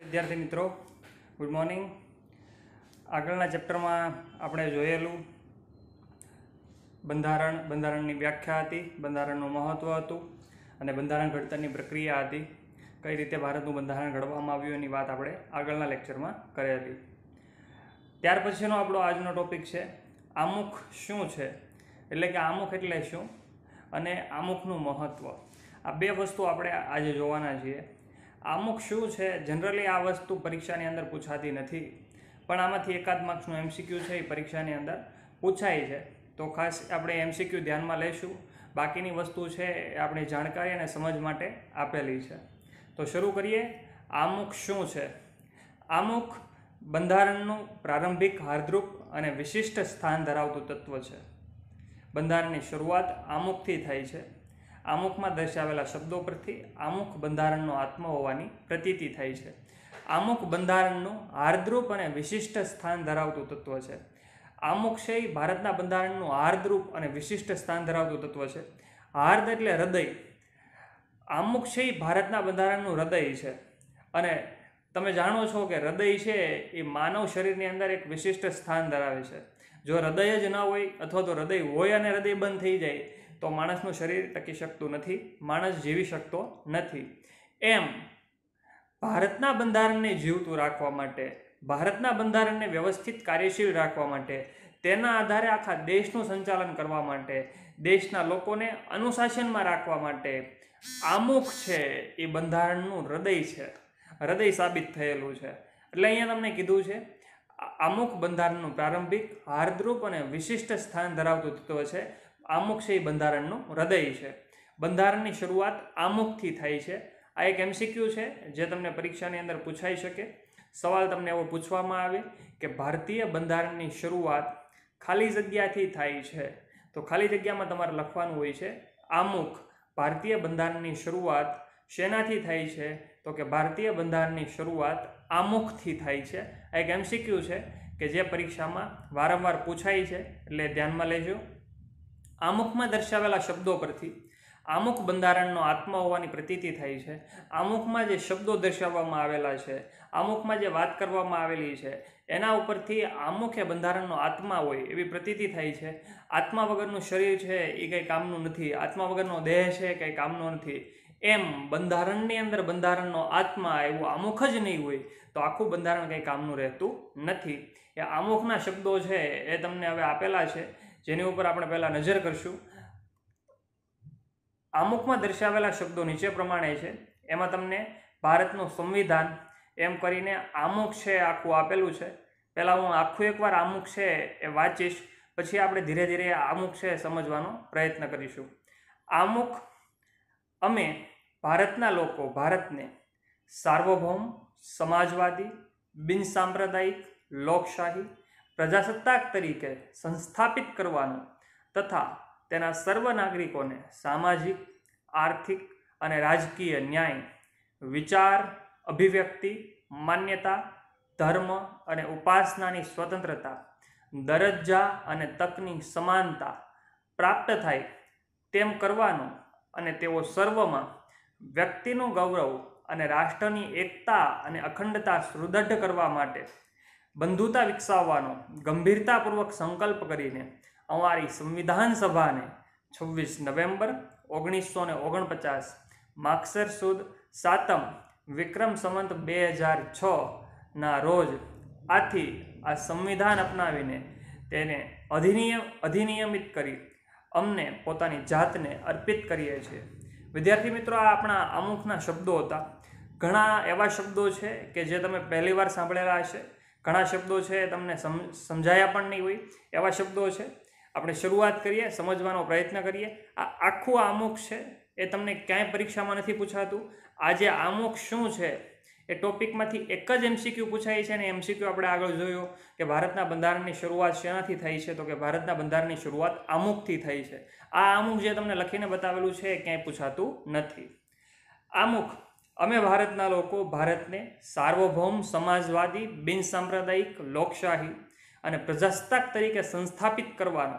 વિદ્યાર્થી મિત્રો good morning આગળના ચેપ્ટરમાં આપણે જોયેલું બંધારણ, બંધારણની વ્યાખ્યા હતી, બંધારણનું મહત્ત્વ હતું અને બંધારણ ઘડતરની પ્રક્રિયા હતી. કઈ રીતે ભારતનું બંધારણ ઘડવામાં આવ્યું એની વાત આપણે આગળના લેક્ચરમાં કરેલી. ત્યાર પછીનો આપણો આજનો ટોપિક છે, આમુખ શું છે? એટલે કે આમુખ એટલે શું? અને આમુખનું મહત્ત્વ આ બે વસ્તુ આપણે આજે જોવાના છીએ. આમુખ શું છે? જનરલી આ વસ્તુ પરીક્ષાની અંદર પૂછાતી નથી. પણ આમાંથી એકાદ માર્ક્સનું એમસીક્યુ છે એ પરીક્ષાની અંદર પૂછાય છે. તો ખાસ આપણે એમસીક્યુ ધ્યાનમાં લઈશું. બાકીની વસ્તુ છે એ આપણી જાણકારી અને સમજ માટે આપેલી છે. તો શરૂ કરીએ. આમુખ શું છે? આમુખ બંધારણનું પ્રારંભિક હાર્દરૂપ અને વિશિષ્ટ સ્થાન ધરાવતું તત્વ છે. બંધારણની શરૂઆત આમુખથી થાય છે. આમુખમાં દર્શાવેલા શબ્દો પરથી આમુખ બંધારણનો આત્મા હોવાની પ્રતીતિ થાય છે. આમુખ બંધારણનું હાર્દરૂપ અને વિશિષ્ટ સ્થાન ધરાવતું તત્વ છે. આમુખ છે ભારતના બંધારણનું હાર્દરૂપ અને વિશિષ્ટ સ્થાન ધરાવતું તત્વ છે. હાર્દ એટલે હૃદય. આમુખ છે ભારતના બંધારણનું હૃદય છે. અને તમે જાણો છો કે હૃદય છે એ માનવ શરીરની અંદર એક વિશિષ્ટ સ્થાન ધરાવે છે. જો હૃદય જ ન હોય અથવા તો હૃદય હોય અને હૃદય બંધ થઈ જાય, તો માણસનું શરીર ટકી શકતું નથી, માણસ જીવી શકતો નથી. એમ, ભારતના બંધારણને જીવતું રાખવા માટે, ભારતના બંધારણને વ્યવસ્થિત કાર્યશીલ રાખવા માટે, તેના આધારે આખા દેશનું સંચાલન કરવા માટે, દેશના લોકોને અનુશાસનમાં રાખવા માટે આમુખ છે, એ બંધારણનું હૃદય છે. હૃદય સાબિત થયેલું છે. એટલે અહીંયા તમને કીધું છે આમુખ બંધારણનું પ્રારંભિક હાર્દરૂપ અને વિશિષ્ટ સ્થાન ધરાવતું તત્વ છે. આમુખ છે એ બંધારણનું હૃદય છે. બંધારણની શરૂઆત આમુખથી થાય છે. આ એક એમસીક્યુ છે, જે તમને પરીક્ષાની અંદર પૂછાઈ શકે. સવાલ તમને એવો પૂછવામાં આવે કે ભારતીય બંધારણની શરૂઆત ખાલી જગ્યાથી થાય છે. તો ખાલી જગ્યામાં તમારે લખવાનું હોય છે, આમુખ ભારતીય બંધારણની શરૂઆત શેનાથી થાય છે? તો કે ભારતીય બંધારણની શરૂઆત આમુખથી થાય છે. આ એક એમસીક્યુ છે કે જે પરીક્ષામાં વારંવાર પૂછાય છે, એટલે ધ્યાનમાં લેજો. આમુખમાં દર્શાવેલા શબ્દો પરથી આમુખ બંધારણનો આત્મા હોવાની પ્રતીતિ થાય છે. આમુખમાં જે શબ્દો દર્શાવવામાં આવેલા છે, આમુખમાં જે વાત કરવામાં આવેલી છે, એના ઉપરથી આમુખ એ બંધારણનો આત્મા હોય એવી પ્રતીતિ થાય છે. આત્મા વગરનું શરીર છે એ કંઈ કામનું નથી. આત્મા વગરનો દેહ છે કંઈ કામનો નથી. એમ બંધારણની અંદર બંધારણનો આત્મા એવું આમુખ જ નહીં હોય, તો આખું બંધારણ કંઈ કામનું રહેતું નથી. એ આમુખના શબ્દો છે એ તમને હવે આપેલા છે, જેની ઉપર આપણે પહેલાં નજર કરશું. આમુખમાં દર્શાવેલા શબ્દો નીચે પ્રમાણે છે. એમાં તમને ભારતનું સંવિધાન એમ કરીને આમુખ છે આખું આપેલું છે. પહેલાં હું આખું એકવાર આમુખ છે એ વાંચીશ, પછી આપણે ધીરે ધીરે આમુખ છે સમજવાનો પ્રયત્ન કરીશું. આમુખ અમે ભારતના લોકો, ભારતને સાર્વભૌમ, સમાજવાદી, બિનસાંપ્રદાયિક, લોકશાહી, પ્રજાસત્તાક તરીકે સંસ્થાપિત કરવાનું તથા તેના સર્વ નાગરિકોને સામાજિક, આર્થિક અને રાજકીય ન્યાય, વિચાર, અભિવ્યક્તિ, માન્યતા, ધર્મ અને ઉપાસનાની સ્વતંત્રતા, દરજ્જા અને તકની સમાનતા પ્રાપ્ત થાય તેમ કરવાનો અને તેઓ સર્વમાં વ્યક્તિનું ગૌરવ અને રાષ્ટ્રની એકતા અને અખંડતા સુદૃઢ કરવા માટે બંધુતા વિકસાવવાનો ગંભીરતાપૂર્વક સંકલ્પ કરીને અમારી સંવિધાન સભાને છવ્વીસ નવેમ્બર ઓગણીસો ને ઓગણપચાસ માક્ષર સુદ સાતમ વિક્રમ સંવંત બે હજાર છના રોજ આથી આ સંવિધાન અપનાવીને તેને અધિનિયમ અધિનિયમિત કરી અમને પોતાની જાતને અર્પિત કરીએ છીએ. વિદ્યાર્થી મિત્રો, આ આપણા અમુકના શબ્દો હતા. ઘણા એવા શબ્દો છે કે જે તમે પહેલી વાર સાંભળેલા હશે. ઘણા શબ્દો છે તમને સમ, સમજાયા પણ નહીં હોય. એવા શબ્દો છે. આપણે શરૂઆત કરીએ, સમજવાનો પ્રયત્ન કરીએ. આ આખું આમુખ છે એ તમને ક્યાંય પરીક્ષામાં નથી પૂછાતું. આજે આમુખ શું છે એ ટોપિકમાંથી એક જ એમસીક્યુ પૂછાય છે અને એમસીક્યુ આપણે આગળ જોયો કે ભારતના બંધારણની શરૂઆત શેનાથી થઈ છે તો કે ભારતના બંધારણની શરૂઆત આમુખથી થઈ છે. આ આમુખ જે તમને લખીને બતાવેલું છે એ ક્યાંય પૂછાતું નથી. આમુખ અમે ભારતના લોકો, ભારતને સાર્વભૌમ, સમાજવાદી, બિનસાંપ્રદાયિક, લોકશાહી અને પ્રજાસત્તાક તરીકે સંસ્થાપિત કરવાનો.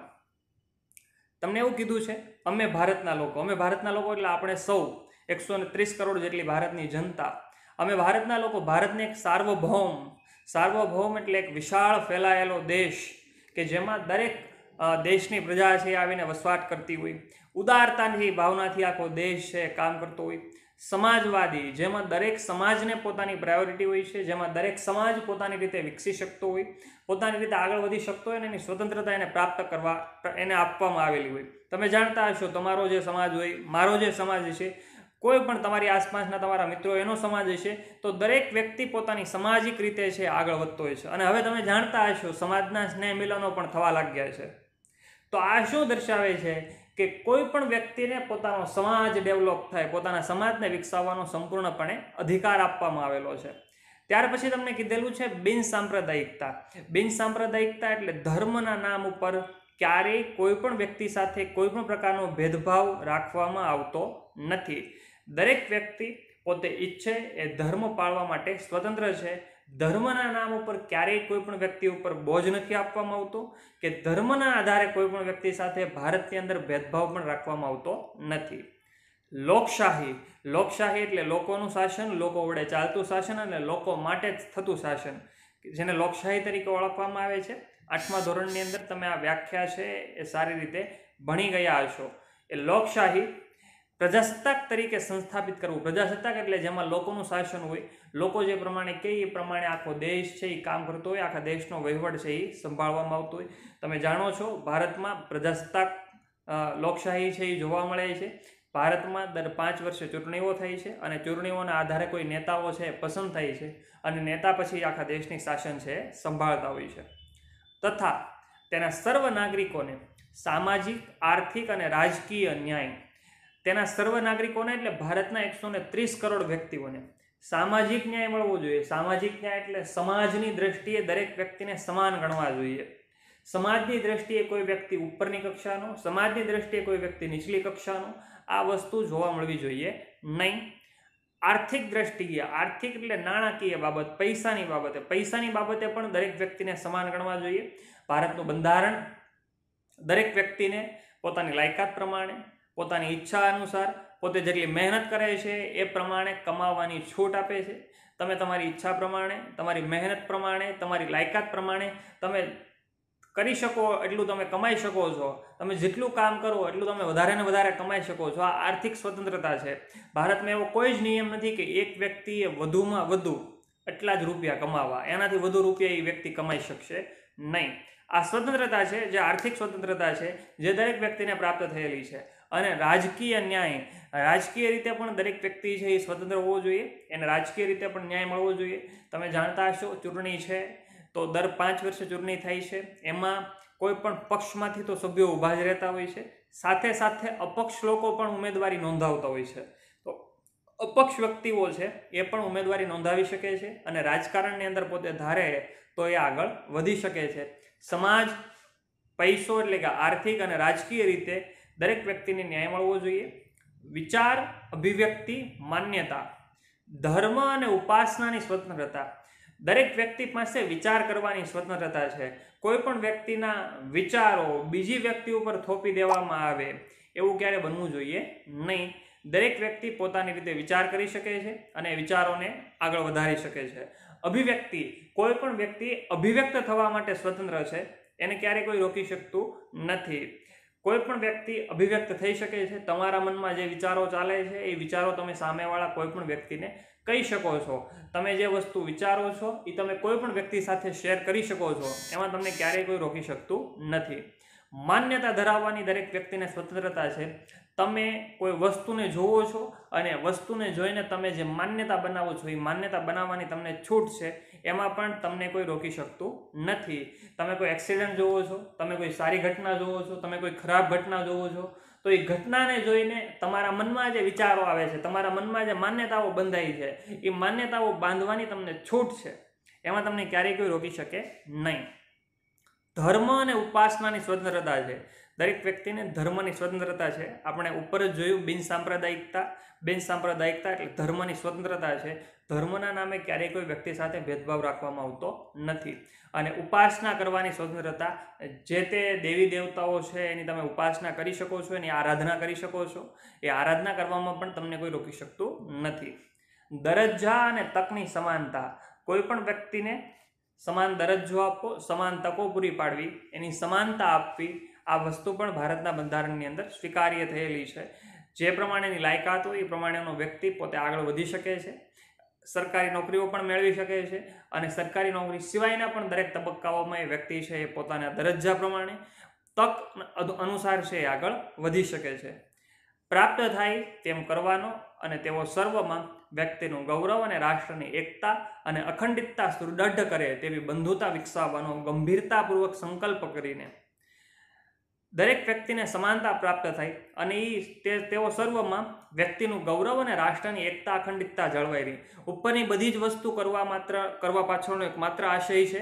તમને એવું કીધું છે, અમે ભારતના લોકો, અમે ભારતના લોકો એટલે આપણે સૌ, એકસો ને ત્રીસ કરોડ જેટલી ભારતની જનતા. અમે ભારતના લોકો ભારતને એક સાર્વભૌમ સાર્વભૌમ એટલે એક વિશાળ ફેલાયેલો દેશ કે જેમાં દરેક દેશની પ્રજા છે આવીને વસવાટ કરતી હોય. ઉદારતાની ભાવનાથી આખો દેશ છે કામ કરતો હોય. સમાજવાદી, જેમાં દરેક સમાજને પોતાની પ્રાયોરિટી હોય છે, જેમાં દરેક સમાજ પોતાની રીતે વિકસી શકતો હોય, પોતાની રીતે આગળ વધી શકતો હોય અને એની સ્વતંત્રતા એને પ્રાપ્ત કરવા, એને આપવામાં આવેલી હોય. તમે જાણતા હશો, તમારો જે સમાજ હોય, મારો જે સમાજ છે કોઈ પણ તમારી આસપાસના તમારા મિત્રો એનો સમાજ હશે, તો દરેક વ્યક્તિ પોતાની સામાજિક રીતે છે આગળ વધતો હોય છે. અને હવે તમે જાણતા હશો, સમાજના સ્નેહ મિલનો પણ થવા લાગ્યા છે. તો આ શું દર્શાવે છે કે કોઈ પણ વ્યક્તિને પોતાનો સમાજ ડેવલપ થાય, પોતાના સમાજને વિકસાવવાનો સંપૂર્ણપણે અધિકાર આપવામાં આવેલો છે. ત્યાર પછી તમને કીધેલું છે બિન સાંપ્રદાયિકતા. બિન સાંપ્રદાયિકતા એટલે ધર્મના નામ ઉપર ક્યારેય કોઈ પણ વ્યક્તિ સાથે કોઈ પણ પ્રકારનો ભેદભાવ રાખવામાં આવતો નથી. દરેક વ્યક્તિ પોતે ઈચ્છે એ ધર્મ પાળવા માટે સ્વતંત્ર છે. ધર્મના નામ ઉપર ક્યારેય કોઈ પણ વ્યક્તિ ઉપર બોજ નથી આપવામાં આવતો કે ધર્મના આધારે કોઈ પણ વ્યક્તિ સાથે ભારતની અંદર ભેદભાવ પણ રાખવામાં આવતો નથી. લોકશાહી લોકશાહી એટલે લોકોનું શાસન, લોકો વડે ચાલતું શાસન અને લોકો માટે જ થતું શાસન, જેને લોકશાહી તરીકે ઓળખવામાં આવે છે. આઠમા ધોરણની અંદર તમે આ વ્યાખ્યા છે એ સારી રીતે ભણી ગયા હશો. એ લોકશાહી પ્રજાસત્તાક તરીકે સંસ્થાપિત કરવું. પ્રજાસત્તાક એટલે જેમાં લોકોનું શાસન હોય, લોકો જે પ્રમાણે કહે એ પ્રમાણે આખો દેશ છે એ કામ કરતો હોય, આખા દેશનો વહીવટ છે એ સંભાળવામાં આવતો હોય. તમે જાણો છો, ભારતમાં પ્રજાસત્તાક લોકશાહી છે એ જોવા મળે છે. ભારતમાં દર પાંચ વર્ષે ચૂંટણીઓ થાય છે અને ચૂંટણીઓના આધારે કોઈ નેતાઓ છે પસંદ થાય છે અને નેતા પછી આખા દેશની શાસન છે સંભાળતા હોય છે. તથા તેના સર્વ નાગરિકોને સામાજિક, આર્થિક અને રાજકીય ન્યાય તેના સર્વ નાગરિકોને એટલે ભારતના એકસો ને ત્રીસ કરોડ વ્યક્તિઓને સામાજિક ન્યાય મળવો જોઈએ. સામાજિક ન્યાય એટલે સમાજની દ્રષ્ટિએ દરેક વ્યક્તિને સમાન ગણવા જોઈએ. સમાજની દ્રષ્ટિએ કોઈ વ્યક્તિ ઉપરની કક્ષાનો, સમાજની દ્રષ્ટિએ કોઈ વ્યક્તિ નીચલી કક્ષાનો, આ વસ્તુ જોવા મળવી જોઈએ નહીં. આર્થિક દ્રષ્ટિએ, આર્થિક એટલે નાણાકીય બાબત, પૈસાની બાબતે. પૈસાની બાબતે પણ દરેક વ્યક્તિને સમાન ગણવા જોઈએ. ભારતનું બંધારણ, દરેક વ્યક્તિને પોતાની લાયકાત પ્રમાણે પોતાની ઈચ્છા અનુસાર પોતે જેટલી મહેનત કરે છે એ પ્રમાણે કમાવાની છૂટ આપે છે. તમે તમારી ઈચ્છા પ્રમાણે, તમારી મહેનત પ્રમાણે, તમારી લાયકાત પ્રમાણે તમે કરી શકો એટલું તમે કમાઈ શકો છો. તમે જેટલું કામ કરો એટલું તમે વધારે ને વધારે કમાઈ શકો છો. આ આર્થિક સ્વતંત્રતા છે. ભારતમાં એવો કોઈ જ નિયમ નથી કે એક વ્યક્તિએ વધુમાં વધુ એટલા જ રૂપિયા કમાવા. એનાથી વધુ રૂપિયા એ વ્યક્તિ કમાઈ શકશે નહીં. આ સ્વતંત્રતા છે, જે આર્થિક સ્વતંત્રતા છે, જે દરેક વ્યક્તિને પ્રાપ્ત થયેલી છે. અને રાજકીય ન્યાય, રાજકીય રીતે પણ દરેક વ્યક્તિ છે એ સ્વતંત્ર હોવો જોઈએ એને રાજકીય રીતે પણ ન્યાય મળવો જોઈએ. તમે જાણતા હશો ચૂંટણી છે તો દર પાંચ વર્ષે ચૂંટણી થાય છે. એમાં કોઈ પણ પક્ષમાંથી તો સભ્યો ઊભા જ રહેતા હોય છે. સાથે સાથે અપક્ષ લોકો પણ ઉમેદવારી નોંધાવતા હોય છે. તો અપક્ષ વ્યક્તિઓ છે એ પણ ઉમેદવારી નોંધાવી શકે છે અને રાજકારણની અંદર પોતે ધારે તો એ આગળ વધી શકે છે. સમાજ, પૈસો એટલે કે આર્થિક અને રાજકીય રીતે દરેક વ્યક્તિને ન્યાય મળવો જોઈએ. વિચાર, અભિવ્યક્તિ, માન્યતા, ધર્મ અને ઉપાસનાની સ્વતંત્રતા. દરેક વ્યક્તિ પાસે વિચાર કરવાની સ્વતંત્રતા છે. કોઈ પણ વ્યક્તિના વિચારો બીજી વ્યક્તિ ઉપર થોપી દેવામાં આવે એવું ક્યારે બનવું જોઈએ નહીં. દરેક વ્યક્તિ પોતાની રીતે વિચાર કરી શકે છે અને વિચારોને આગળ વધારી શકે છે. અભિવ્યક્તિ, કોઈ પણ વ્યક્તિ અભિવ્યક્ત થવા માટે સ્વતંત્ર છે, એને ક્યારેય કોઈ રોકી શકતું નથી. કોઈ પણ વ્યક્તિ અભિવ્યક્ત થઈ શકે છે, તમારા મનમાં જે વિચારો ચાલે છે, એ વિચારો તમે સામેવાળા કોઈ પણ વ્યક્તિને કહી શકો છો. તમે જે વસ્તુ વિચારો છો, એ તમે કોઈ પણ વ્યક્તિ સાથે શેર કરી શકો છો. એમાં તમને ક્યારેય કોઈ રોકી શકતું નથી. માન્યતા ધરાવવાની દરેક વ્યક્તિને સ્વતંત્રતા છે. તમે કોઈ વસ્તુને જોવો છો અને વસ્તુને જોઈને તમે જે માન્યતા બનાવો છો, એ માન્યતા બનાવવાની તમને છૂટ છે, એમાં પણ તમને કોઈ રોકી શકતું નથી. તમે કોઈ એક્સિડન્ટ જોવો છો, તમે કોઈ સારી ઘટના જોવો છો, તમે કોઈ ખરાબ ઘટના જોવો છો, તો એ ઘટનાને જોઈને તમારા મનમાં જે વિચારો આવે છે, તમારા મનમાં જે માન્યતાઓ બંધાઈ છે, એ માન્યતાઓ બાંધવાની તમને છૂટ છે. એમાં તમને ક્યારેય કોઈ રોકી શકે નહીં. ધર્મ અને ઉપાસનાની સ્વતંત્રતા છે. દરેક વ્યક્તિને ધર્મની સ્વતંત્રતા છે. આપણે ઉપર જ જોયું બિન સાંપ્રદાયિકતા. બિન સાંપ્રદાયિકતા એટલે ધર્મની સ્વતંત્રતા છે. ધર્મના નામે ક્યારેય કોઈ વ્યક્તિ સાથે ભેદભાવ રાખવામાં આવતો નથી. અને ઉપાસના કરવાની સ્વતંત્રતા, જે તે દેવી દેવતાઓ છે એની તમે ઉપાસના કરી શકો છો, એની આરાધના કરી શકો છો, એ આરાધના કરવામાં પણ તમને કોઈ રોકી શકતું નથી. દરજ્જા અને તકની સમાનતા. કોઈ પણ વ્યક્તિને સમાન દરજ્જો આપવો સમાન તકો પૂરી પાડવી, એની સમાનતા આપવી આ વસ્તુ પણ ભારતના બંધારણની અંદર સ્વીકાર્ય થયેલી છે. જે પ્રમાણેની લાયકાત હોય એ પ્રમાણેનો વ્યક્તિ પોતે આગળ વધી શકે છે, સરકારી નોકરીઓ પણ મેળવી શકે છે અને સરકારી નોકરી સિવાયના પણ દરેક તબક્કાઓમાં એ વ્યક્તિ છે એ પોતાના દરજ્જા પ્રમાણે તક અનુસાર છે એ આગળ વધી શકે છે. પ્રાપ્ત થાય તેમ કરવાનો અને તેઓ સર્વમાં વ્યક્તિનું ગૌરવ અને રાષ્ટ્રની એકતા અને અખંડિતતા સુદૃઢ કરે તેવી બંધુતા વિકસાવવાનો ગંભીરતાપૂર્વક સંકલ્પ કરીને દરેક વ્યક્તિને સમાનતા પ્રાપ્ત થાય અને એ તેઓ સર્વમાં વ્યક્તિનું ગૌરવ અને રાષ્ટ્રની એકતા અખંડિતતા જળવાઈ રહી. ઉપરની બધી જ વસ્તુ કરવા માત્ર, કરવા પાછળનો એક માત્ર આશય છે,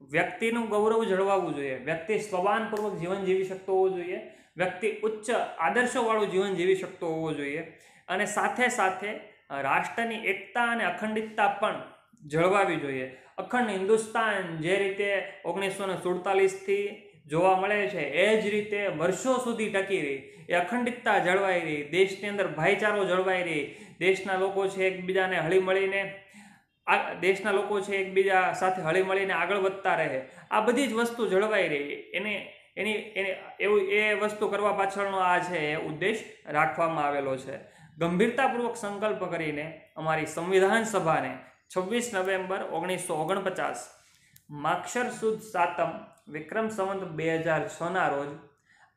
વ્યક્તિનું ગૌરવ જળવાવું જોઈએ. વ્યક્તિ સ્વભાનપૂર્વક જીવન જીવી શકતો હોવો જોઈએ. વ્યક્તિ ઉચ્ચ આદર્શોવાળું જીવન જીવી શકતો હોવો જોઈએ. અને સાથે સાથે રાષ્ટ્રની એકતા અને અખંડિતતા પણ જળવાવી જોઈએ. અખંડ હિન્દુસ્તાન જે રીતે ઓગણીસો ને સુડતાલીસથી જોવા મળે છે. એ જ રીતે વર્ષો સુધી ટકી રહી. એ અખંડિતતા જળવાઈ રહી. દેશની અંદર ભાઈચારો જળવાઈ રહી. દેશના લોકો છે એકબીજાને હળીમળીને આ દેશના લોકો છે એકબીજા સાથે હળીમળીને આગળ વધતા રહે. આ બધી જ વસ્તુ જળવાઈ રહી. એને, એની, એને, એવું, એ વસ્તુ કરવા પાછળનો આ છે, એ ઉદ્દેશ રાખવામાં આવેલો છે. ગંભીરતાપૂર્વક સંકલ્પ કરીને અમારી સંવિધાન સભાને છવ્વીસ નવેમ્બર ઓગણીસો ઓગણપચાસ માક્ષર સુદ સાતમ વિક્રમ સંવંત બે હજાર છના રોજ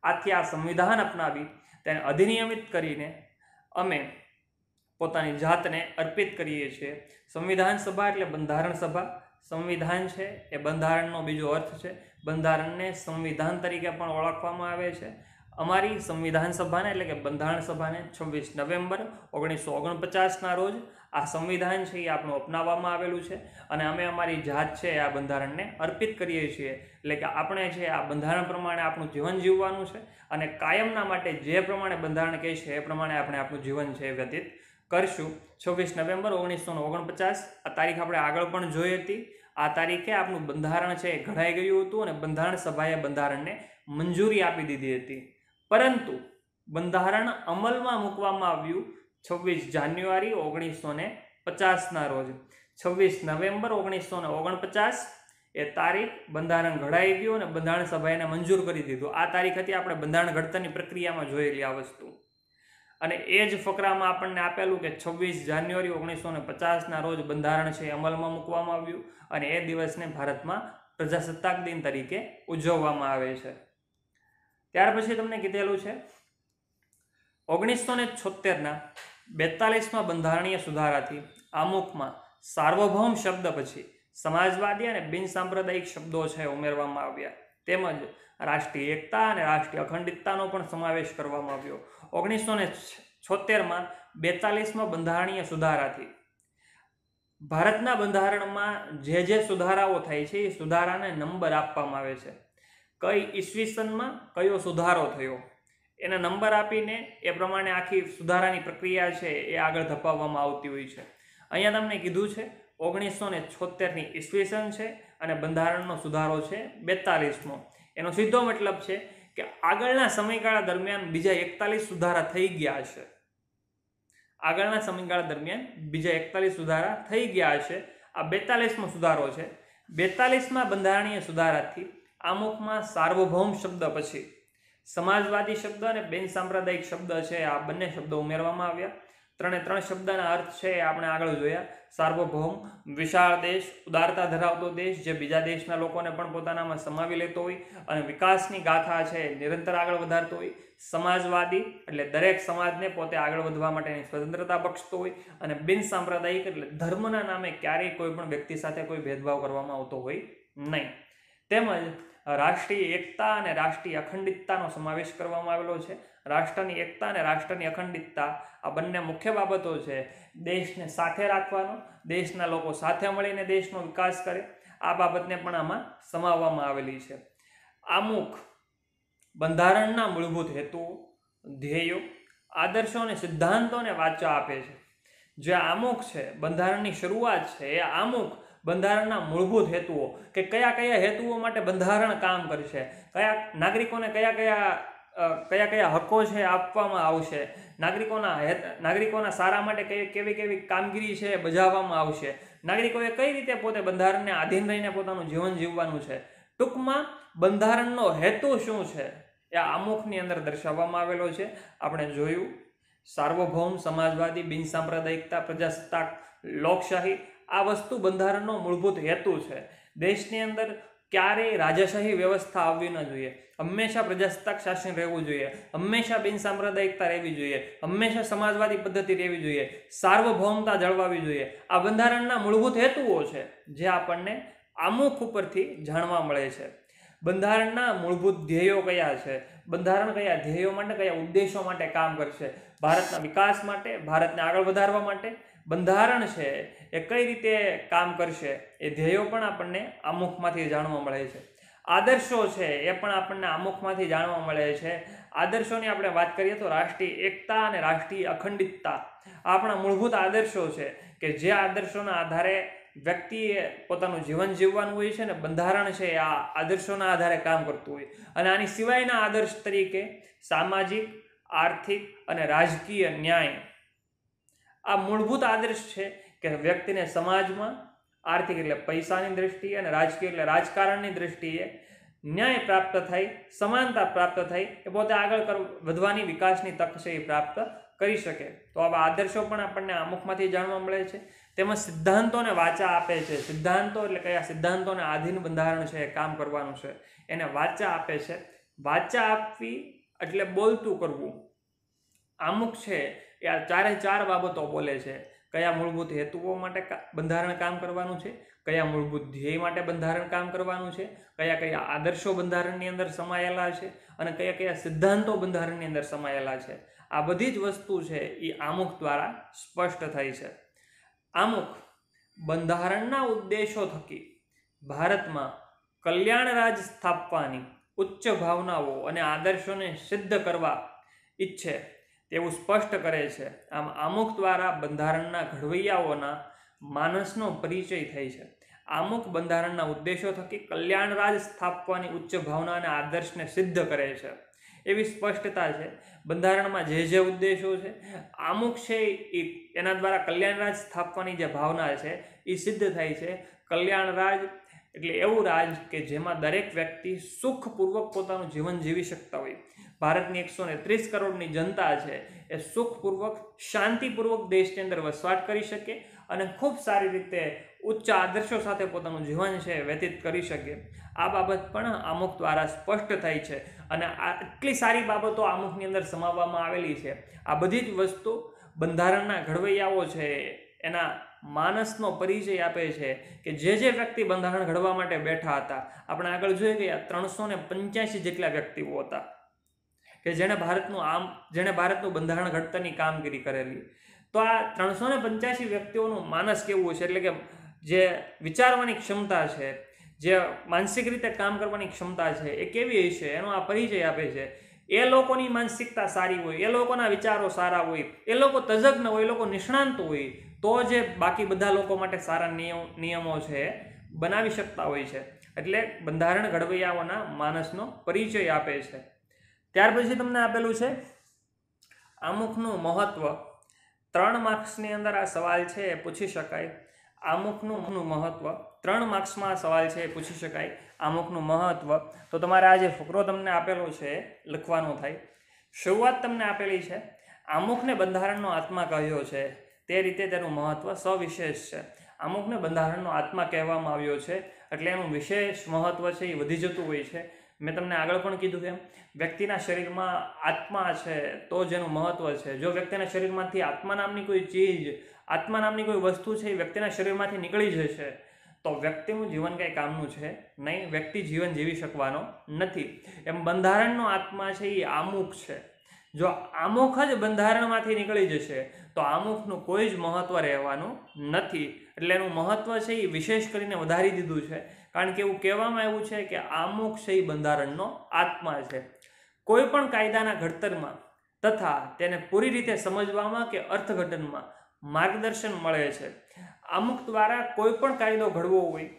આથી આ સંવિધાન અપનાવી તેને અધિનિયમિત કરીને અમે પોતાની જાતને અર્પિત કરીએ છીએ. સંવિધાન સભા એટલે બંધારણ સભા. સંવિધાન છે એ બંધારણનો બીજો અર્થ છે. બંધારણને સંવિધાન તરીકે પણ ઓળખવામાં આવે છે. અમારી સંવિધાન સભાને એટલે કે બંધારણ સભાને છવ્વીસ નવેમ્બર ઓગણીસો ઓગણપચાસના રોજ આ સંવિધાન છે એ આપણું અપનાવવામાં આવેલું છે અને અમે અમારી જાત છે આ બંધારણને અર્પિત કરીએ છીએ. એટલે કે આપણે છે આ બંધારણ પ્રમાણે આપણું જીવન જીવવાનું છે અને કાયમના માટે જે પ્રમાણે બંધારણ કહે છે એ પ્રમાણે આપણે આપણું જીવન છે વ્યતીત કરશું. છવ્વીસ નવેમ્બર ઓગણીસો ઓગણપચાસ, આ તારીખ આપણે આગળ પણ જોઈ હતી. આ તારીખે આપણું બંધારણ છે એ ઘડાઈ ગયું હતું અને બંધારણ સભાએ બંધારણને મંજૂરી આપી દીધી હતી. પરંતુ બંધારણ અમલમાં મૂકવામાં આવ્યું છવ્વીસ જાન્યુઆરી ઓગણીસો ને પચાસના રોજ. છવ્વીસ નવેમ્બર ઓગણીસો ને ઓગણપચાસ એ તારીખ બંધારણ ઘડાઈ ગયું અને બંધારણ સભાએ મંજૂર કરી દીધું. આ તારીખ હતી આપણે બંધારણ ઘડતરની પ્રક્રિયામાં જોયેલી આ વસ્તુ. અને એ જ ફકરામાં આપણને આપેલું કે છવ્વીસ જાન્યુઆરી ઓગણીસો ને પચાસના રોજ બંધારણ છે અમલમાં મૂકવામાં આવ્યું અને એ દિવસને ભારતમાં પ્રજાસત્તાક દિન તરીકે ઉજવવામાં આવે છે. ત્યાર પછી તમને કીધેલું છે, ઓગણીસો ને છોતેરના બેતાલીસમાં બંધારણીય સુધારાથી આમુખમાં સાર્વભૌમ શબ્દ પછી સમાજવાદી અને બિન સાંપ્રદાયિક શબ્દો છે ઉમેરવામાં આવ્યા. તેમજ રાષ્ટ્રીય એકતા અને રાષ્ટ્રીય અખંડિતતાનો પણ સમાવેશ કરવામાં આવ્યો. ઓગણીસો ને છોતેરમાં બેતાલીસમાં બંધારણીય સુધારાથી ભારતના બંધારણમાં જે જે સુધારાઓ થાય છે એ સુધારાને નંબર આપવામાં આવે છે. કઈ ઈસવીસનમાં કયો સુધારો થયો? એને નંબર આપીને એ પ્રમાણે આખી સુધારાની પ્રક્રિયા છે એ આગળ ધપાવવામાં આવતી હોય છે. અહીંયા તમને કીધું છે, ઓગણીસો ને છોતેરની ઈસવીસન છે અને બંધારણનો સુધારો છે બેતાલીસમો. એનો સીધો મતલબ છે કે આગળના સમયગાળા દરમિયાન બીજા એકતાલીસ સુધારા થઈ ગયા છે. આગળના સમયગાળા દરમિયાન બીજા એકતાલીસ સુધારા થઈ ગયા છે. આ બેતાલીસમો સુધારો છે. બેતાલીસમાં બંધારણીય સુધારાથી આમુખમાં સાર્વભૌમ શબ્દ પછી સમાજવાદી શબ્દ અને બિન સાંપ્રદાયિક શબ્દ છે, આ બંને શબ્દો ઉમેરવામાં આવ્યા. ત્રણે ત્રણ શબ્દના અર્થ છે આપણે આગળ જોયા. સાર્વભૌમ, વિશાળ દેશ, ઉદારતા ધરાવતો દેશ જે બીજા દેશના લોકોને પણ પોતાનામાં સમાવી લેતો હોય અને વિકાસની ગાથા છે નિરંતર આગળ વધારતો હોય. સમાજવાદી એટલે દરેક સમાજને પોતે આગળ વધવા માટેની સ્વતંત્રતા બક્ષતો હોય અને બિન સાંપ્રદાયિક એટલે ધર્મના નામે ક્યારેય કોઈ પણ વ્યક્તિ સાથે કોઈ ભેદભાવ કરવામાં આવતો હોય નહીં. તેમજ રાષ્ટ્રીય એકતા અને રાષ્ટ્રીય અખંડિતતાનો સમાવેશ કરવામાં આવેલો છે. રાષ્ટ્રની એકતા અને રાષ્ટ્રની અખંડિતતા આ બંને મુખ્ય બાબતો છે. દેશને સાથે રાખવાનો, દેશના લોકો સાથે મળીને દેશનો વિકાસ કરે, આ બાબતને પણ આમાં સમાવવામાં આવેલી છે. આમુખ બંધારણના મૂળભૂત હેતુઓ, ધ્યેયો, આદર્શો અને સિદ્ધાંતોને વાચા આપે છે. જે આમુખ છે, બંધારણની શરૂઆત છે, એ આમુખ બંધારણના મૂળભૂત હેતુઓ કે કયા કયા હેતુઓ માટે બંધારણ કામ કરશે, કયા નાગરિકોને કયા કયા કયા કયા હકો છે આપવામાં આવશે, નાગરિકોના હેત, નાગરિકોના સારા માટે કઈ કેવી કેવી કામગીરી છે બજાવવામાં આવશે, નાગરિકોએ કઈ રીતે પોતે બંધારણને આધીન રહીને પોતાનું જીવન જીવવાનું છે, ટૂંકમાં બંધારણનો હેતુ શું છે એ આમુખની અંદર દર્શાવવામાં આવેલો છે. આપણે જોયું, સાર્વભૌમ સમાજવાદી, બિનસાંપ્રદાયિકતા, પ્રજાસત્તાક, લોકશાહી આ વસ્તુ બંધારણનો મૂળભૂત હેતુ છે. દેશની અંદર ક્યારેય રાજાશાહી વ્યવસ્થા આવવી ન જોઈએ. હંમેશા પ્રજાસત્તાક શાસન રહેવું જોઈએ. હંમેશા બિનસાંપ્રદાયિકતા રહેવી જોઈએ. હંમેશા સમાજવાદી પદ્ધતિ રહેવી જોઈએ. સાર્વભૌમતા જળવાવી જોઈએ. આ બંધારણના મૂળભૂત હેતુઓ છે, જે આપણને આમુખ ઉપરથી જાણવા મળે છે. બંધારણના મૂળભૂત ધ્યેયો કયા છે? બંધારણ કયા ધ્યેયો માટે, કયા ઉદ્દેશો માટે કામ કરશે? ભારતના વિકાસ માટે, ભારતને આગળ વધારવા માટે? બંધારણ છે એ કઈ રીતે કામ કરશે? એ ધ્યેયો પણ આપણને આમુખમાંથી જાણવા મળે છે. આદર્શો છે એ પણ આપણને આમુખમાંથી જાણવા મળે છે. આદર્શોની આપણે વાત કરીએ તો રાષ્ટ્રીય એકતા અને રાષ્ટ્રીય અખંડિતતા. આપણા મૂળભૂત આદર્શો છે કે જે આદર્શોના આધારે વ્યક્તિએ પોતાનું જીવન જીવવાનું હોય છે ને, બંધારણ છે આ આદર્શોના આધારે કામ કરતું હોય. અને આની સિવાયના આદર્શ તરીકે સામાજિક, આર્થિક અને રાજકીય ન્યાય. આ મૂળભૂત આદર્શ છે કે વ્યક્તિને સમાજમાં આર્થિક એટલે પૈસાની દ્રષ્ટિએ અને રાજકીય એટલે રાજકારણની દ્રષ્ટિએ ન્યાય પ્રાપ્ત થાય, સમાનતા પ્રાપ્ત થાય, એ પોતે આગળ વધવાની વિકાસની તક છે એ પ્રાપ્ત કરી શકે. તો આવા આદર્શો પણ આપણને અમુકમાંથી જાણવા મળે છે. તેમજ સિદ્ધાંતોને વાચા આપે છે. સિદ્ધાંતો એટલે કયા? સિદ્ધાંતોને આધીન બંધારણ છે, એ કામ કરવાનું છે. એને વાચા આપે છે. વાચા આપવી એટલે બોલતું કરવું. અમુક છે, એ આ ચારે ચાર બાબતો બોલે છે. કયા મૂળભૂત હેતુઓ માટે બંધારણ કામ કરવાનું છે? કયા મૂળભૂત ધ્યેય માટે બંધારણ કામ કરવાનું છે? કયા કયા આદર્શો બંધારણની અંદર સમાયેલા છે? અને કયા કયા સિદ્ધાંતો બંધારણની અંદર સમાયેલા છે? આ બધી જ વસ્તુ છે એ આમુખ દ્વારા સ્પષ્ટ થઈ છે. આમુખ બંધારણના ઉદ્દેશો થકી ભારતમાં કલ્યાણ રાજ સ્થાપવાની ઉચ્ચ ભાવનાઓ અને આદર્શોને સિદ્ધ કરવા ઈચ્છે તેવું સ્પષ્ટ કરે છે. આમ આમુખ દ્વારા બંધારણના ઘડવૈયાઓના માનસનો પરિચય થાય છે. આમુખ બંધારણના ઉદ્દેશો થકી કલ્યાણ રાજ સ્થાપવાની ઉચ્ચ ભાવના અને આદર્શને સિદ્ધ કરે છે. એવી સ્પષ્ટતા છે. બંધારણમાં જે જે ઉદ્દેશો છે અમુક છે એ એના દ્વારા કલ્યાણ રાજ સ્થાપવાની જે ભાવના છે એ સિદ્ધ થાય છે. કલ્યાણ રાજ એટલે એવું રાજ કે જેમાં દરેક વ્યક્તિ સુખપૂર્વક પોતાનું જીવન જીવી શકતા હોય. ભારતની એકસો ને ત્રીસ કરોડની જનતા છે એ સુખપૂર્વક, શાંતિપૂર્વક દેશની અંદર વસવાટ કરી શકે અને ખૂબ સારી રીતે ઉચ્ચ આદર્શો સાથે પોતાનું જીવન છે, વ્યતીત કરી શકે. આ બાબત પણ અમુક દ્વારા સ્પષ્ટ થાય છે અને આટલી સારી બાબતો અમુકની અંદર સમાવવામાં આવેલી છે. આ બધી જ વસ્તુ બંધારણના ઘડવૈયાઓ છે, એના માનસનો પરિચય આપે છે કે જે જે વ્યક્તિ બંધારણ ઘડવા માટે બેઠા હતા, આપણે આગળ જોઈએ કે ત્રણસો ને પંચ્યાસી જેટલા વ્યક્તિઓ હતા કે જેણે ભારતનું આમ, જેણે ભારતનું બંધારણ ઘડતાની કામગીરી કરેલી. તો આ ત્રણસો ને પંચ્યાસી વ્યક્તિઓનું માનસ કેવું છે? એટલે કે જે વિચારવાની ક્ષમતા છે, જે માનસિક રીતે કામ કરવાની ક્ષમતા છે, એ કેવી હશે એનો આ પરિચય આપે છે. એ લોકોની માનસિકતા સારી હોય, એ લોકોના વિચારો સારા હોય, એ લોકો તજજ્ઞ હોય, એ લોકો નિષ્ણાંત હોય, તો જે બાકી બધા લોકો માટે સારા નિયમ, નિયમો છે, બનાવી શકતા હોય છે. એટલે બંધારણ ઘડવૈયાઓના માનસનો પરિચય આપે છે. ત્યાર પછી તમને આપેલું છે, અમુકનું મહત્વ. ત્રણ માર્ક્સની અંદર આ સવાલ છે, એ પૂછી શકાય. અમુકનું મહત્વ. ત્રણ માર્ક્સમાં સવાલ છે એ પૂછી શકાય. અમુકનું મહત્વ. તો તમારે આ જે ફકરો તમને આપેલો છે લખવાનો થાય. શરૂઆત તમને આપેલી છે. અમુકને બંધારણનો આત્મા કહ્યો છે. તે રીતે તેનું મહત્વ સવિશેષ છે. અમુકને બંધારણનો આત્મા કહેવામાં આવ્યો છે. એટલે એનું વિશેષ મહત્વ છે એ વધી જતું હોય છે. મેં તમને આગળ પણ કીધું કે વ્યક્તિના શરીરમાં આત્મા છે તો જેનું મહત્ત્વ છે. જો વ્યક્તિના શરીરમાંથી આત્મા નામની કોઈ ચીજ, આત્મા નામની કોઈ વસ્તુ છે, એ વ્યક્તિના શરીરમાંથી નીકળી જશે, તો વ્યક્તિનું જીવન કંઈ કામનું છે? નહીં, વ્યક્તિ જીવન જીવી શકવાનો નથી. એમ બંધારણનો આત્મા છે, એ આમુખ છે. જો આમુખ જ બંધારણમાંથી નીકળી જશે, તો આમુખનું કોઈ જ મહત્ત્વ રહેવાનું નથી. એટલે એનું મહત્ત્વ છે, એ વિશેષ કરીને વધારી દીધું છે. કારણ કે એવું કહેવામાં આવ્યું છે કે આમુખ છે એ બંધારણનો આત્મા છે. કોઈ પણ કાયદાના ઘડતરમાં તથા તેને પૂરી રીતે સમજવામાં કે અર્થઘટનમાં માર્ગદર્શન મળે છે. અમુક દ્વારા કોઈ પણ કાયદો ઘડવો હોય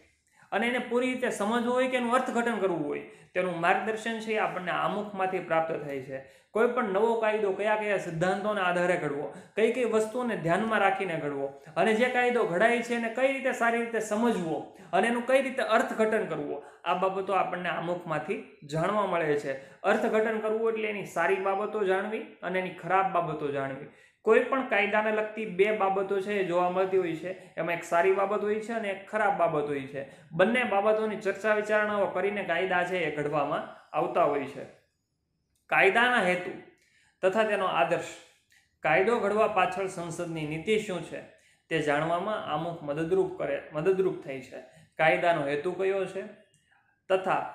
અને એને પૂરી રીતે સમજવું હોય કે એનું અર્થઘટન કરવું હોય તેનું માર્ગદર્શન છે આપણને આમુખમાંથી પ્રાપ્ત થાય છે. કોઈ પણ નવો કાયદો કયા કયા સિદ્ધાંતોના આધારે ઘડવો, કઈ કઈ વસ્તુઓને ધ્યાનમાં રાખીને ઘડવો અને જે કાયદો ઘડાય છે એને કઈ રીતે સારી રીતે સમજવો અને એનું કઈ રીતે અર્થઘટન કરવું, આ બાબતો આપણને આમુખમાંથી જાણવા મળે છે. અર્થઘટન કરવું એટલે એની સારી બાબતો જાણવી અને એની ખરાબ બાબતો જાણવી. કોઈ પણ કાયદાને લગતી બે બાબતો છે એ જોવા મળતી હોય છે. એમાં એક સારી બાબત હોય છે અને એક ખરાબ બાબત હોય છે. બંને બાબતોની ચર્ચા વિચારણાઓ કરીને કાયદા છે એ ઘડવામાં આવતા હોય છે. કાયદાના હેતુ તથા તેનો આદર્શ. કાયદો ઘડવા પાછળ સંસદની નીતિ શું છે તે જાણવામાં અમુક મદદરૂપ કરે, મદદરૂપ થઈ છે. કાયદાનો હેતુ કયો છે તથા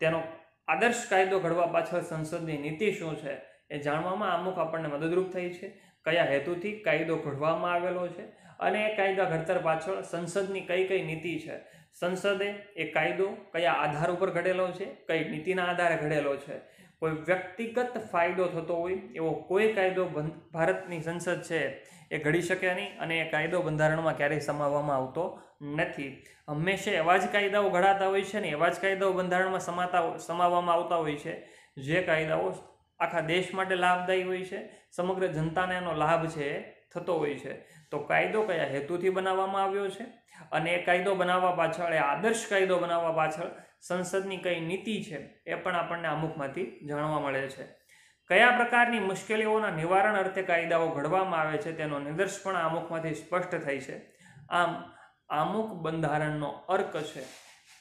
તેનો આદર્શ કાયદો ઘડવા પાછળ સંસદની નીતિ શું છે એ જાણવામાં અમુક આપણને મદદરૂપ થઈ છે. કયા હેતુથી કાયદો ઘડવામાં આવેલો છે અને એ કાયદા ઘડતર પાછળ સંસદની કઈ કઈ નીતિ છે? સંસદે એ કાયદો કયા આધાર ઉપર ઘડેલો છે? કઈ નીતિના આધારે ઘડેલો છે? કોઈ વ્યક્તિગત ફાયદો થતો હોય એવો કોઈ કાયદો ભારતની સંસદ છે એ ઘડી શકે નહીં અને એ કાયદો બંધારણમાં ક્યારેય સમાવવામાં આવતો નથી. હંમેશા એવા જ કાયદાઓ ઘડાતા હોય છે ને એવા જ કાયદાઓ બંધારણમાં સમાતા, સમાવવામાં આવતા હોય છે. જે કાયદાઓ આખા દેશ માટે લાભદાયી હોય છે, સમગ્ર જનતાને એનો લાભ છે, થતો હોય છે. તો કાયદો કયા હેતુથી બનાવવામાં આવ્યો છે? અને એ કાયદો બનાવવા પાછળ, એ આદર્શ કાયદો બનાવવા પાછળ સંસદની કઈ નીતિ છે, એ પણ આપણને અમુકમાંથી જાણવા મળે છે. કયા પ્રકારની મુશ્કેલીઓના નિવારણ અર્થે કાયદાઓ ઘડવામાં આવે છે, તેનો નિદર્શ પણ અમુકમાંથી સ્પષ્ટ થાય છે. આમ, અમુક બંધારણનો અર્ક છે.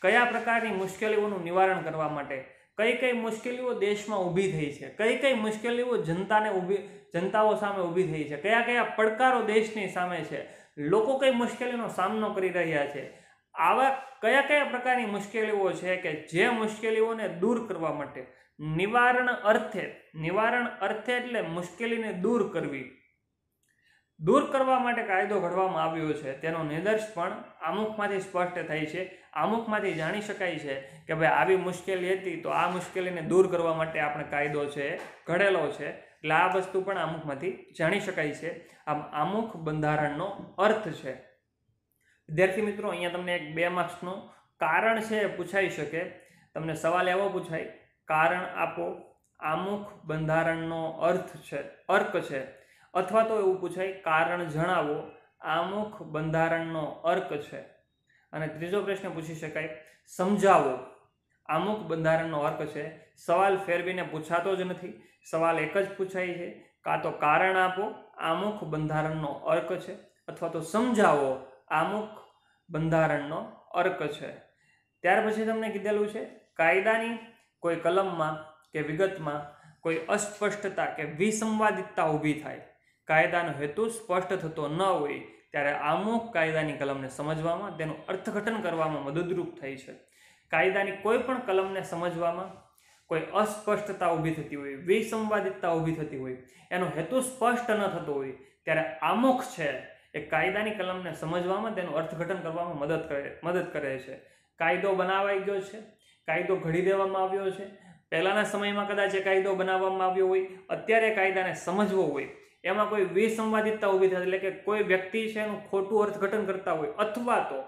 કયા પ્રકારની મુશ્કેલીઓનું નિવારણ કરવા માટે કઈ કઈ મુશ્કેલીઓ દેશમાં ઊભી થઈ છે? કઈ કઈ મુશ્કેલીઓ જનતાને ઊભી, જનતાઓ સામે ઊભી થઈ છે? કયા કયા પડકારો દેશની સામે છે? લોકો કઈ મુશ્કેલીનો સામનો કરી રહ્યા છે? આવા કયા કયા પ્રકારની મુશ્કેલીઓ છે કે જે મુશ્કેલીઓને દૂર કરવા માટે? નિવારણ અર્થે નિવારણ અર્થે એટલે મુશ્કેલીને દૂર કરવી. દૂર કરવા માટે કાયદો ઘડવામાં આવ્યો છે. તેનો નિદર્શ પણ અમુકમાંથી સ્પષ્ટ થાય છે. અમુકમાંથી જાણી શકાય છે કે ભાઈ આવી મુશ્કેલી હતી તો આ મુશ્કેલીને દૂર કરવા માટે આપણે કાયદો છે, ઘડેલો છે. એટલે આ વસ્તુ પણ અમુકમાંથી જાણી શકાય છે. આમ અમુક બંધારણનો અર્થ છે. વિદ્યાર્થી મિત્રો, અહીંયા તમને એક બે માર્ક્સનું કારણ છે પૂછાઈ શકે. તમને સવાલ એવો પૂછાય, કારણ આપો, આમુખ બંધારણનો અર્થ છે, અર્ક છે. અથવા તો એવું પૂછાય, કારણ જણાવો. આમુખ બંધારણનો અર્ક છે. અને ત્રીજો પ્રશ્ન પૂછી શકાય, સમજાવો. આમુખ બંધારણનો અર્ક છે. સવાલ ફેરવીને પૂછાતો જ નથી. સવાલ એક જ પૂછાય છે. કાં તો કારણ આપો, આમુખ બંધારણનો અર્ક છે, અથવા તો સમજાવો, આમુખ બંધારણનો અર્ક છે. ત્યાર પછી તમને કીધેલું છે, કાયદાની કોઈ કલમમાં કે વિગતમાં કોઈ અસ્પષ્ટતા કે વિસંવાદિતતા ઊભી થાય. કાયદાનો હેતુ સ્પષ્ટ થતો ન હોય ત્યારે આમુખ કાયદાની કલમને સમજવામાં, તેનું અર્થઘટન કરવામાં મદદરૂપ થાય છે. કાયદાની કોઈ પણ કલમને સમજવામાં કોઈ અસ્પષ્ટતા ઊભી થતી હોય, વિસંવાદિતતા ઊભી થતી હોય, એનો હેતુ સ્પષ્ટ ન થતો હોય ત્યારે આમુખ છે એ કાયદાની કલમને સમજવામાં, તેનું અર્થઘટન કરવામાં મદદ કરે મદદ કરે છે. કાયદો બનાવાઈ ગયો છે, કાયદો ઘડી દેવામાં આવ્યો છે. પહેલાંના સમયમાં કદાચ એ કાયદો બનાવવામાં આવ્યો હોય, અત્યારે કાયદાને સમજવો હોય એમાં કોઈ વિસંવાદિતતા ઊભી થાય, એટલે કે કોઈ વ્યક્તિ છે એનું ખોટું અર્થઘટન કરતા હોય, અથવા તો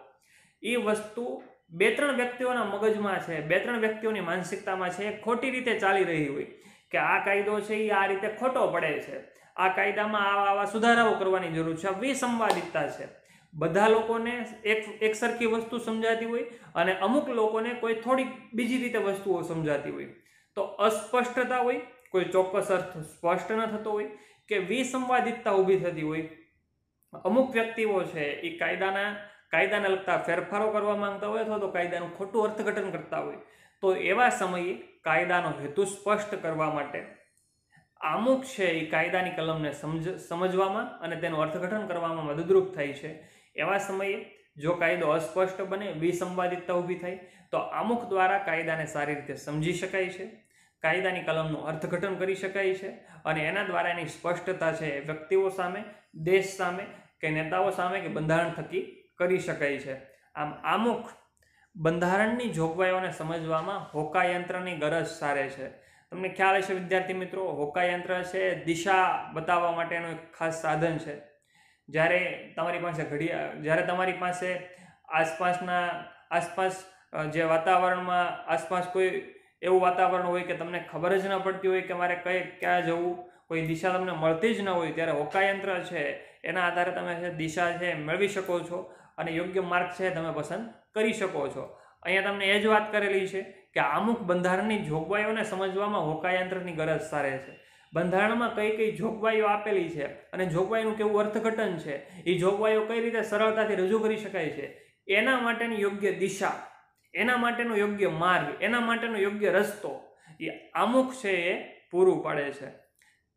એ વસ્તુ બે ત્રણ વ્યક્તિઓના મગજમાં છે, બે ત્રણ વ્યક્તિઓની માનસિકતામાં છે ખોટી રીતે ચાલી રહી હોય કે આ કાયદો છે એ આ રીતે ખોટો પડે છે. આ કાયદામાં આવા આવા સુધારાઓ કરવાની જરૂર છે, આ વિસંવાદિતતા છે. બધા લોકોને એક એક સરખી વસ્તુ સમજાતી હોય અને અમુક લોકોને કોઈ થોડીક બીજી રીતે વસ્તુઓ સમજાતી હોય. તો અસ્પષ્ટતા હોય, કોઈ ચોક્કસ અર્થ સ્પષ્ટ ન થતો હોય કે વિસંવાદિતતા ઊભી થતી હોય. અમુક વ્યક્તિઓ છે એ કાયદાના, કાયદાને લગતા ફેરફારો કરવા માંગતા હોય અથવા તો કાયદાનું ખોટું અર્થઘટન કરતા હોય. તો એવા સમયે કાયદાનો હેતુ સ્પષ્ટ કરવા માટે અમુક છે એ કાયદાની કલમને સમજ, સમજવામાં અને તેનું અર્થઘટન કરવામાં મદદરૂપ થાય છે. એવા સમયે જો કાયદો અસ્પષ્ટ બને, વિસંવાદિતતા ઊભી થાય, તો અમુક દ્વારા કાયદાને સારી રીતે સમજી શકાય છે. કાયદાની કલમનું અર્થઘટન કરી શકાય છે અને એના દ્વારા એની સ્પષ્ટતા છે વ્યક્તિઓ સામે, દેશ સામે કે નેતાઓ સામે કે બંધારણ થકી કરી શકાય છે. આમ અમુક બંધારણની જોગવાઈઓને સમજવામાં હોકાયંત્રની ગરજ સારે છે. તમને ખ્યાલ હશે વિદ્યાર્થી મિત્રો, હોકાયંત્ર છે દિશા બતાવવા માટેનું એક ખાસ સાધન છે. જ્યારે તમારી પાસે ઘડિયાળ જ્યારે તમારી પાસે આસપાસના, આસપાસ જે વાતાવરણમાં આસપાસ કોઈ એવું વાતાવરણ હોય કે તમને ખબર જ ન પડતી હોય કે મારે કઈ ક્યાં જવું, કોઈ દિશા તમને મળતી જ ન હોય, ત્યારે હોકાયંત્ર છે, એના આધારે તમે છે દિશા છે મેળવી શકો છો અને યોગ્ય માર્ગ છે તમે પસંદ કરી શકો છો. અહીંયા તમને એ જ વાત કરેલી છે કે અમુક બંધારણની જોગવાઈઓને સમજવામાં હોકાયંત્રની ગરજ સારે છે. બંધારણમાં કઈ કઈ જોગવાઈઓ આપેલી છે અને જોગવાઈનું કેવું અર્થઘટન છે એ જોગવાઈઓ કઈ રીતે સરળતાથી રજૂ કરી શકાય છે, એના માટેની યોગ્ય દિશા એના માટેનો યોગ્ય માર્ગ, એના માટેનો યોગ્ય રસ્તો એ આમુખ છે એ પૂરું પાડે છે.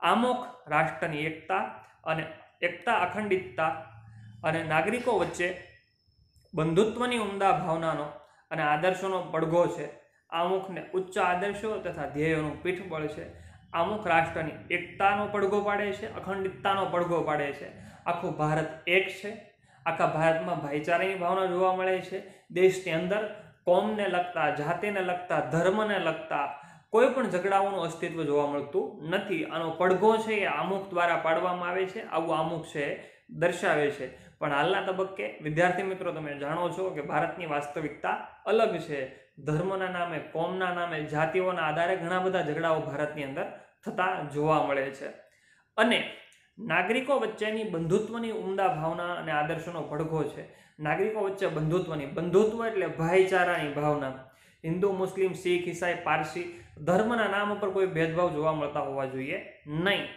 આમુખ રાષ્ટ્રની એકતા અને એકતા અખંડિતતા અને નાગરિકો વચ્ચે બંધુત્વની ઉમદા ભાવનાનો અને આદર્શોનો પડઘો છે. આમુખને ઉચ્ચ આદર્શો તથા ધ્યેયોનું પીઠબળ છે. આમુખ રાષ્ટ્રની એકતાનો પડઘો પાડે છે, અખંડિતતાનો પડઘો પાડે છે. આખું ભારત એક છે. આખા ભારતમાં ભાઈચારાની ભાવના જોવા મળે છે. દેશની અંદર કોમને લગતા, જાતિને લગતા, ધર્મને લગતા કોઈ પણ ઝઘડાઓનું અસ્તિત્વ જોવા મળતું નથી. આનો પડઘો છે એ આમુખ દ્વારા પાડવામાં આવે છે. આવું આમુખ છે, દર્શાવે છે. પણ હાલના તબક્કે વિદ્યાર્થી મિત્રો તમે જાણો છો કે ભારતની વાસ્તવિકતા અલગ છે. ધર્મના નામે, કોમના નામે, જાતિઓના આધારે ઘણા બધા ઝઘડાઓ ભારતની અંદર થતા જોવા મળે છે. અને નાગરિકો વચ્ચેની બંધુત્વની ઉમદા ભાવના અને આદર્શોનો પડઘો છે. નાગરિકો વચ્ચે બંધુત્વની, બંધુત્વ એટલે ભાઈચારાની ભાવના. હિન્દુ, મુસ્લિમ, શીખ, ઈસાઈ, પારસી ધર્મના નામ ઉપર કોઈ ભેદભાવ જોવા મળતા હોવા જોઈએ નહીં.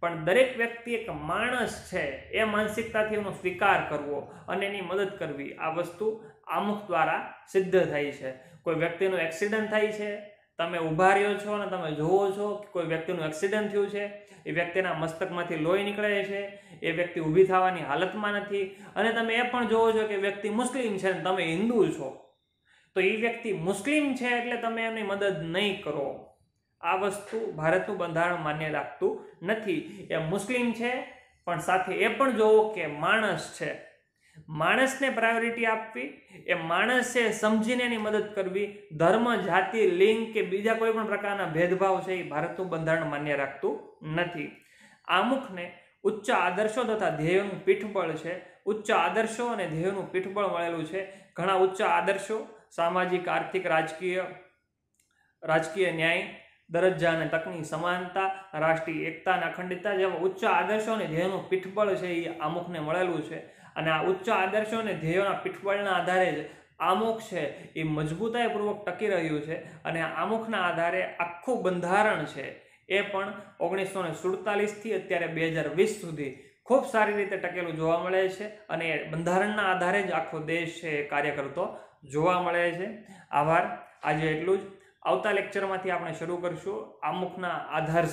પણ દરેક વ્યક્તિ એક માણસ છે, એ માનસિકતાથી એનો સ્વીકાર કરવો અને એની મદદ કરવી આ વસ્તુ આમુખ દ્વારા સિદ્ધ થાય છે. કોઈ વ્યક્તિનું એક્સિડન્ટ થાય છે તમે ઊભા રહ્યો છો અને તમે જોવો છો કે કોઈ વ્યક્તિનું એક્સિડન્ટ થયું છે, એ વ્યક્તિના મસ્તકમાંથી લોહી નીકળે છે, એ વ્યક્તિ ઊભી થવાની હાલતમાં નથી. અને તમે એ પણ જોવો છો કે વ્યક્તિ મુસ્લિમ છે અને તમે હિન્દુ છો. તો એ વ્યક્તિ મુસ્લિમ છે એટલે તમે એની મદદ નહીં કરો. આ વસ્તુ ભારતનું બંધારણ માન્ય રાખતું નથી. એ મુસ્લિમ છે, પણ સાથે એ પણ જોવો કે માણસ છે. માણસને પ્રાયોરિટી આપવી, એ માણસે સમજીને એની મદદ કરવી, ધર્મ, જાતિ, લિંગ કે બીજા કોઈ પણ પ્રકારના ભેદભાવ છે એ ભારતનું બંધારણ માન્ય રાખતું નથી. આમુખને ઉચ્ચ આદર્શો તથા ધ્યેયોનું પીઠબળ છે. ઉચ્ચ આદર્શો અને ધ્યેયોનું પીઠબળ મળેલું છે. ઘણા ઉચ્ચ આદર્શો, સામાજિક, આર્થિક, રાજકીય રાજકીય ન્યાય, દરજ્જા અને તકની સમાનતા, રાષ્ટ્રીય એકતા અને અખંડિતતા જેવા ઉચ્ચ આદર્શો અને ધ્યેયનું પીઠબળ છે એ આમુખને મળેલું છે. અને આ ઉચ્ચ આદર્શો અને ધ્યેયોના પીઠબળના આધારે જ આમુખ છે એ મજબૂતાઈપૂર્વક ટકી રહ્યું છે અને આમુખના આધારે આખું બંધારણ છે. એ પણ ઓગણીસો ને સુડતાલીસથી અત્યારે બે હજાર વીસ સુધી ખૂબ સારી રીતે ટકેલું જોવા મળે છે અને બંધારણના આધારે જ આખો દેશ છે એ કાર્ય કરતો જોવા મળે છે. આભાર. આજે એટલું જ. આવતા લેક્ચરમાંથી આપણે શરૂ કરીશું આમુખના આધાર